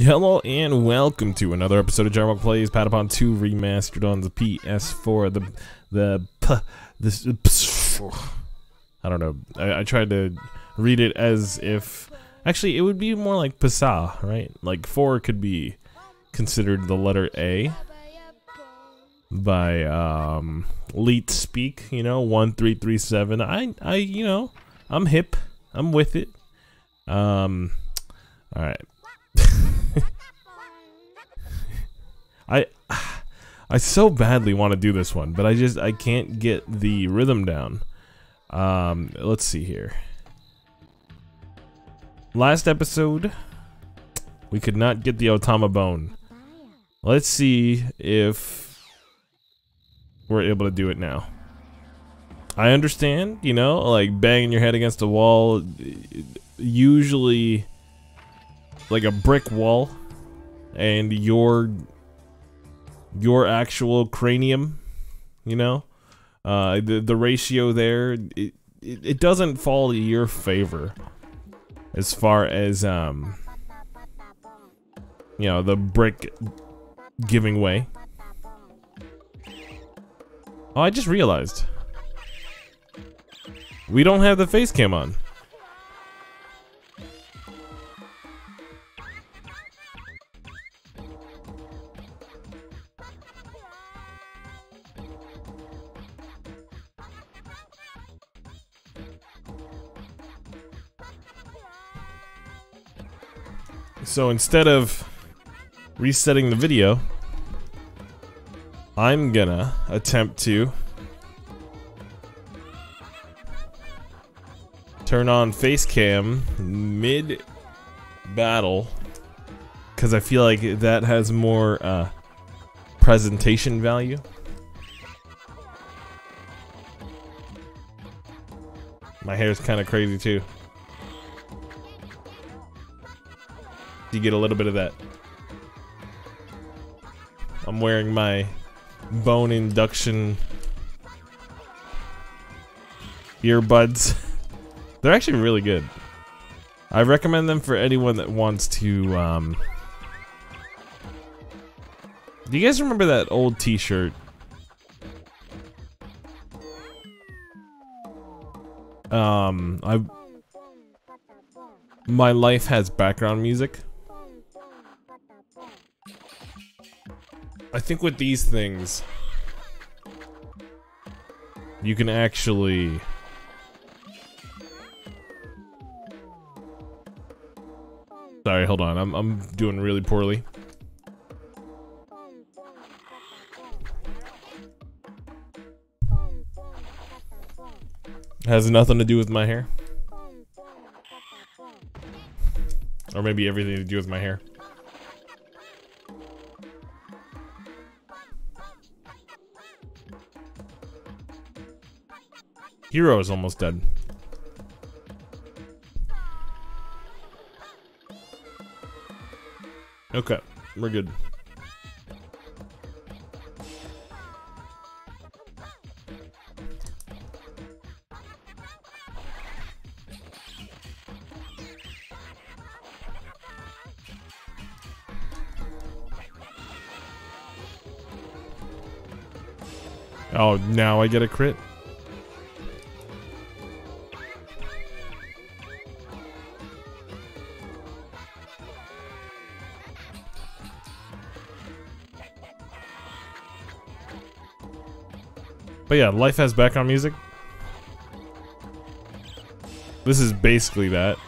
Hello and welcome to another episode of Gyromonk Plays Patapon 2 remastered on the PS4. The the p this I don't know. I, I tried to read it as if actually it would be more like Pasa, right? Like four could be considered the letter A by um Leet Speak, you know, one three three seven. I I you know I'm hip. I'm with it. Um, all right. I I so badly want to do this one, but I just I can't get the rhythm down. Um, let's see here. Last episode, we could not get the Otama bone. Let's see if we're able to do it now. I understand, you know, like banging your head against a wall, usually like a brick wall, and your your actual cranium, you know, uh, the the ratio there, it, it, it doesn't fall to your favor as far as um, you know, the brick giving way. Oh, I just realized. We don't have the face cam on. So instead of resetting the video, I'm gonna attempt to turn on face cam mid battle because I feel like that has more uh, presentation value. My hair's kind of crazy too. Get a little bit of that. I'm wearing my bone induction earbuds. They're actually really good. I recommend them for anyone that wants to, um... Do you guys remember that old t-shirt? Um, I... My life has background music. I think with these things, you can actually Sorry, hold on. I'm I'm doing really poorly. Has nothing to do with my hair. Or maybe everything to do with my hair. Hero is almost dead. Okay, we're good. Oh, now I get a crit? But yeah, life has background music. This is basically that.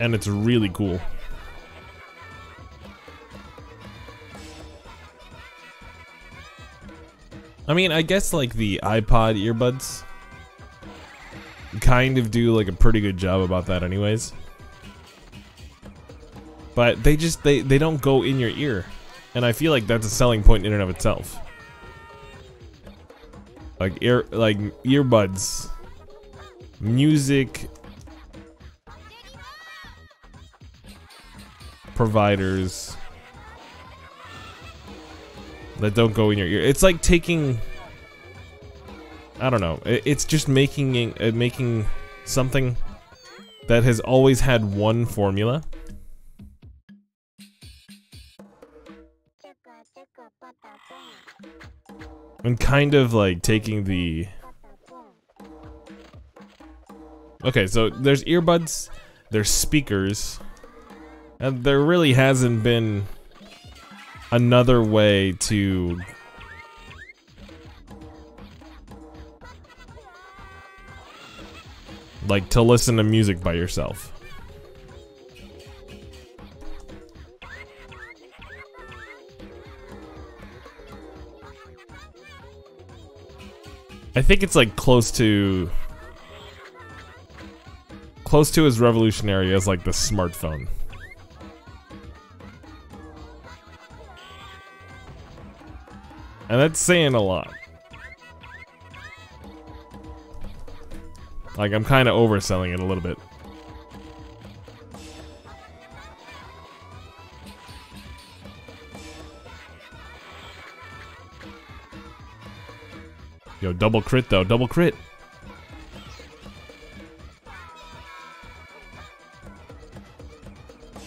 And it's really cool. I mean, I guess like the iPod earbuds kind of do like a pretty good job about that anyways. But they just they they don't go in your ear. And I feel like that's a selling point in and of itself. Like ear like earbuds. Music providers that don't go in your ear. It's like taking I don't know. It's just making uh, making something that has always had one formula. I'm kind of like taking the... Okay, so there's earbuds, there's speakers, and there really hasn't been another way to like to listen to music by yourself. I think it's like close to close to as revolutionary as like the smartphone. And that's saying a lot. Like, I'm kind of overselling it a little bit. Yo, double crit though, double crit.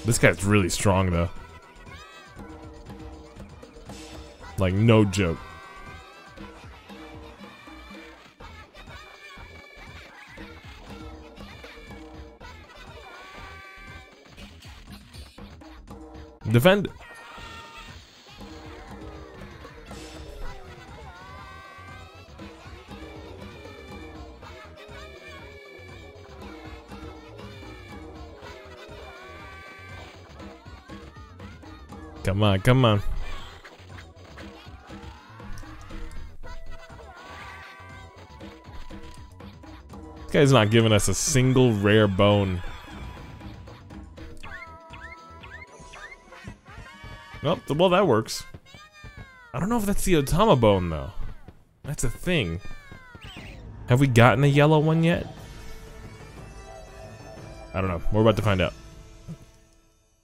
This guy's really strong though. Like, no joke. Defend. Come on, come on. This guy's not giving us a single rare bone. Well, well, that works. I don't know if that's the Otama bone, though. That's a thing. Have we gotten a yellow one yet? I don't know. We're about to find out.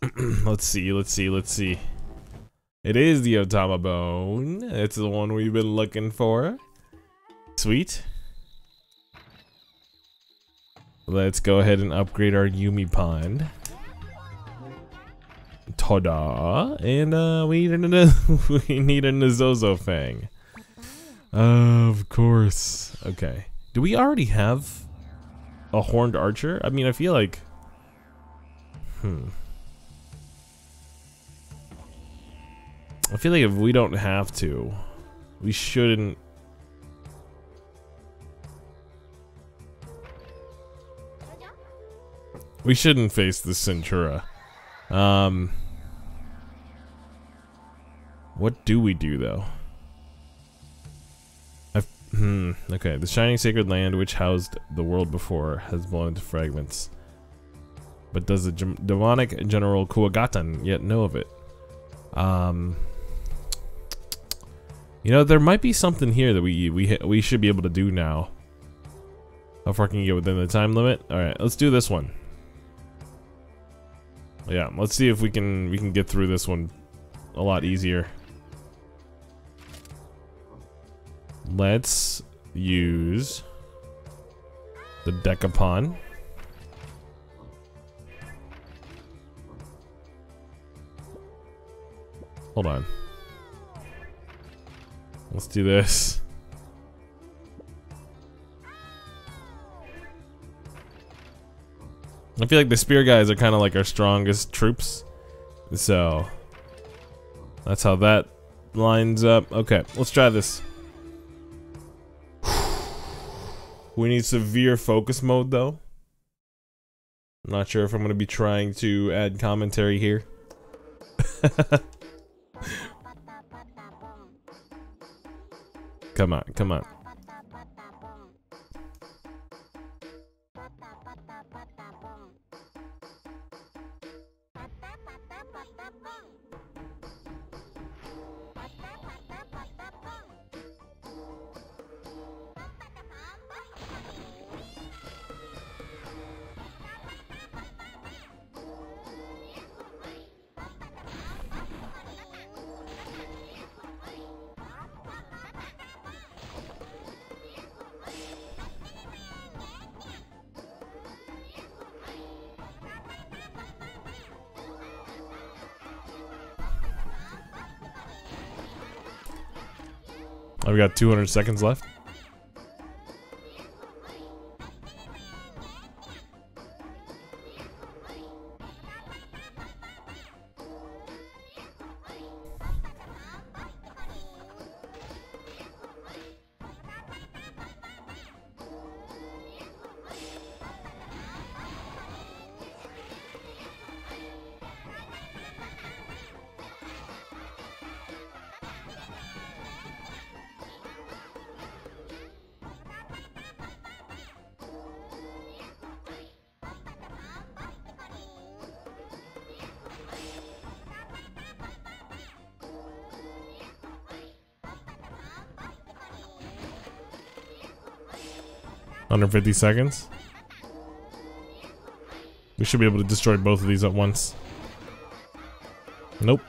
let's see, let's see, let's see. It is the Otama bone. It's the one we've been looking for. Sweet. Let's go ahead and upgrade our Yumipon. Ta-da! And uh, we need a we need a Nazozo Fang. of course. Okay. Do we already have a horned archer? I mean, I feel like. Hmm. I feel like if we don't have to, we shouldn't We shouldn't face the Centura. Um, what do we do though? I've, hmm. Okay, the shining sacred land, which housed the world before, has blown into fragments. But does the demonic general Kuwagatan yet know of it? Um, you know, there might be something here that we we we should be able to do now. How far can you get within the time limit? All right, let's do this one. Yeah, let's see if we can we can get through this one a lot easier. Let's use the Dekapon. Hold on. Let's do this. I feel like the spear guys are kind of like our strongest troops. So, that's how that lines up. Okay, let's try this. We need severe focus mode though. I'm not sure if I'm going to be trying to add commentary here. come on, come on. I've got 200 seconds left. Under 50 seconds. We should be able to destroy both of these at once. Nope.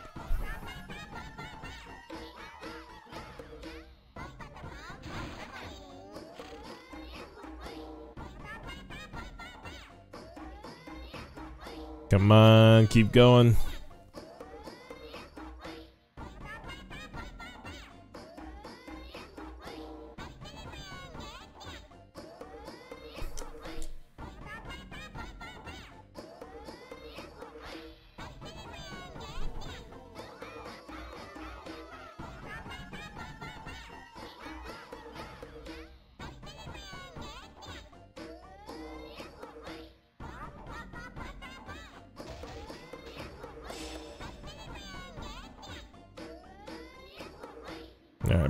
Come on, keep going.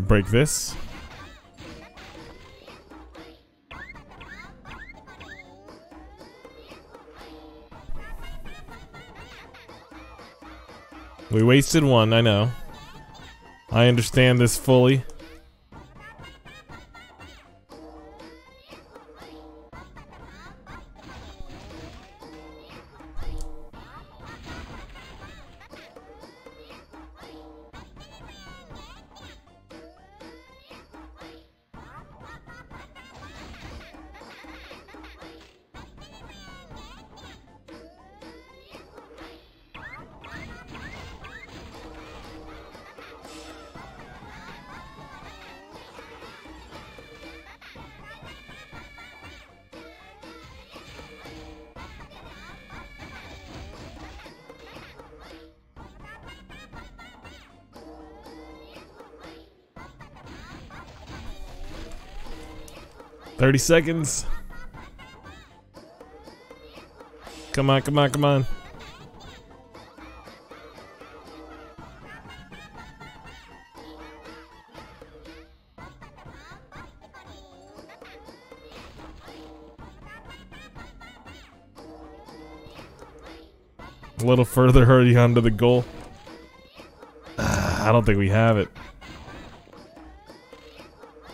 Break this. We wasted one, I know. I understand this fully. Thirty seconds. Come on, come on, come on. A little further hurry onto the goal. Ah, I don't think we have it.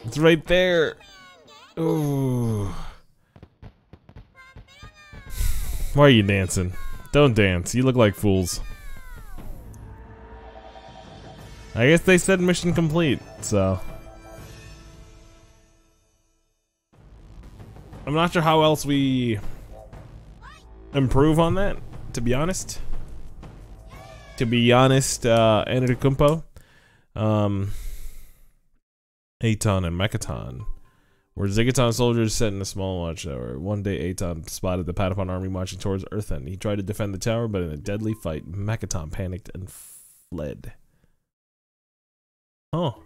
It's right there. Ooh. Why are you dancing? Don't dance. You look like fools. I guess they said mission complete, so. I'm not sure how else we improve on that, to be honest. To be honest, uh, Kumpo, um, Aton and Mechaton were Zigoton soldiers set in a small watchtower. One day, Aton spotted the Patapon army marching towards Earthen. He tried to defend the tower, but in a deadly fight, Mechaton panicked and fled. Oh.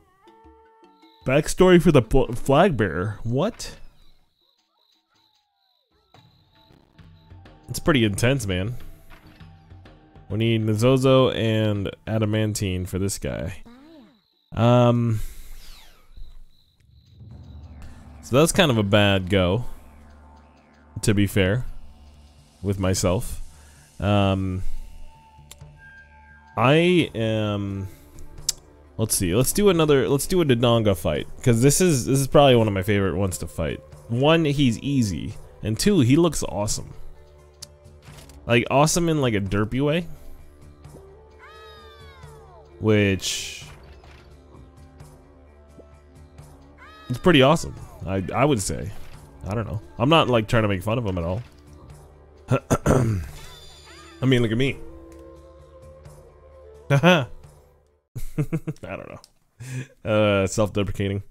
Backstory for the flag bearer. What? It's pretty intense, man. We need Nazozo and Adamantine for this guy. Um, so that's kind of a bad go, to be fair, with myself. Um, I am. Let's see. Let's do another. Let's do a Dodonga fight because this is this is probably one of my favorite ones to fight. One, he's easy, and two, he looks awesome. Like awesome in like a derpy way. Which it's pretty awesome. I I would say. I don't know. I'm not like trying to make fun of him at all. I mean, look at me. I don't know. uh, self-deprecating.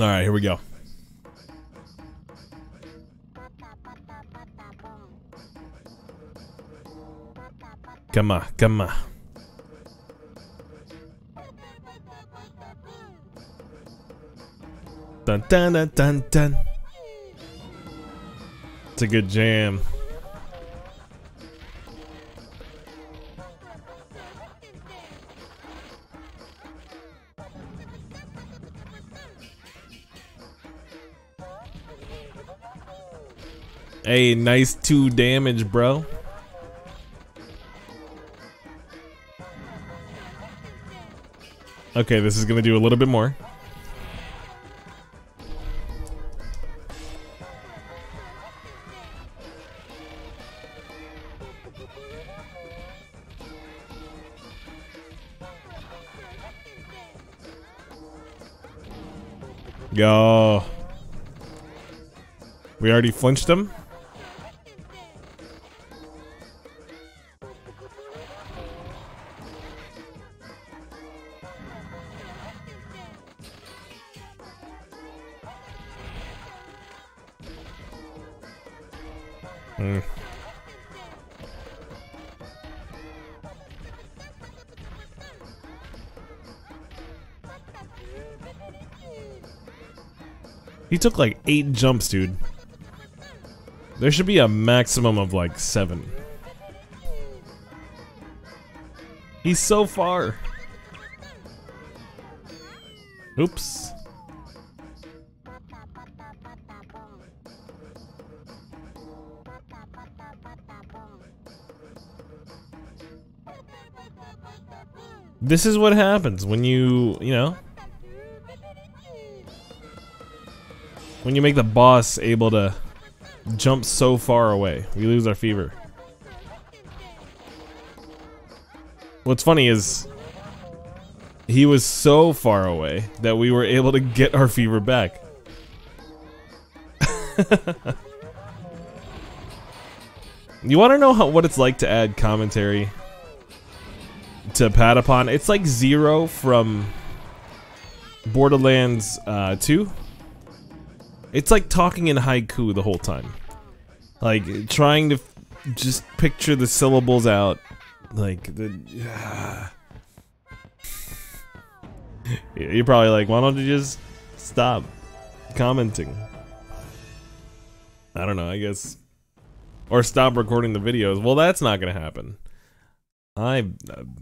All right, here we go. Come on, come on. Dun dun dun dun dun. It's a good jam. Hey, nice two damage, bro. Okay, this is gonna do a little bit more. Yo. We already flinched him? Hmm. He took like eight jumps, dude. There should be a maximum of like seven. He's so far. Oops. This is what happens when you, you know, when you make the boss able to jump so far away. We lose our fever. What's funny is he was so far away that we were able to get our fever back. you want to know how, what it's like to add commentary to Patapon? It's like Zero from Borderlands uh, 2. It's like talking in haiku the whole time. Like, trying to just picture the syllables out. Like, the... Uh, you're probably like, why don't you just stop commenting? I don't know, I guess. Or stop recording the videos. Well, that's not gonna happen. I,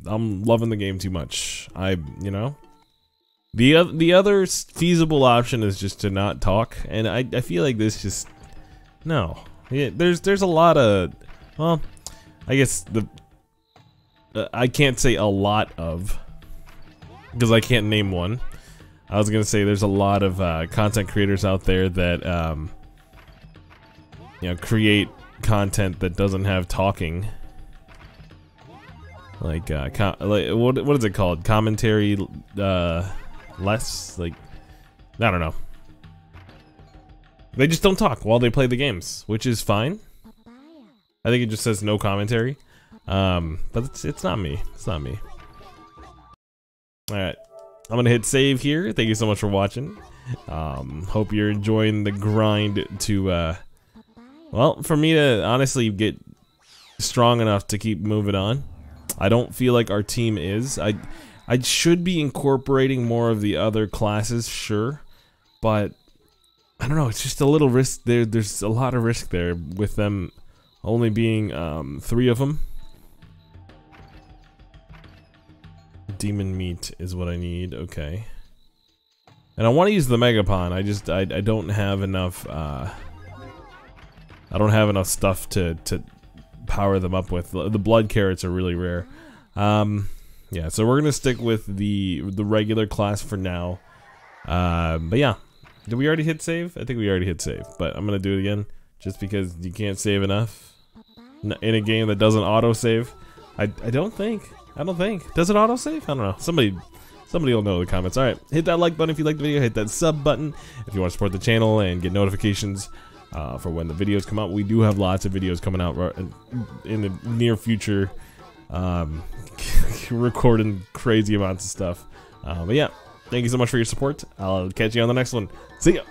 I'm loving the game too much. I, you know? The, the other feasible option is just to not talk, and I, I feel like this just... No. Yeah, there's, there's a lot of... Well, I guess the... Uh, I can't say a lot of... Because I can't name one. I was gonna say there's a lot of uh, content creators out there that, um, you know, create content that doesn't have talking. Like, uh, like what, what is it called? Commentary, uh, less, like, I don't know. They just don't talk while they play the games, which is fine. I think it just says no commentary. Um, but it's, it's not me. It's not me. Alright. I'm gonna hit save here. Thank you so much for watching. Um, hope you're enjoying the grind to, uh, well, for me to honestly get strong enough to keep moving on. I don't feel like our team is. I, I should be incorporating more of the other classes, sure, but I don't know. It's just a little risk there. There's a lot of risk there with them only being um, three of them. Demon meat is what I need. Okay. And I want to use the Megapon. I just I, I don't have enough. Uh, I don't have enough stuff to to power them up with. The blood carrots are really rare. Um, yeah, so we're gonna stick with the the regular class for now. Uh, but yeah, did we already hit save? I think we already hit save, but I'm gonna do it again just because you can't save enough in a game that doesn't auto save. I I don't think. I don't think. Does it auto save? I don't know. Somebody Somebody will know in the comments. Alright, hit that like button if you like the video. Hit that sub button if you want to support the channel and get notifications uh, for when the videos come out. We do have lots of videos coming out in the near future. Um, recording crazy amounts of stuff. Uh, but yeah, thank you so much for your support. I'll catch you on the next one. See ya.